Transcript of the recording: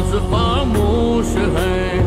आवाज 黑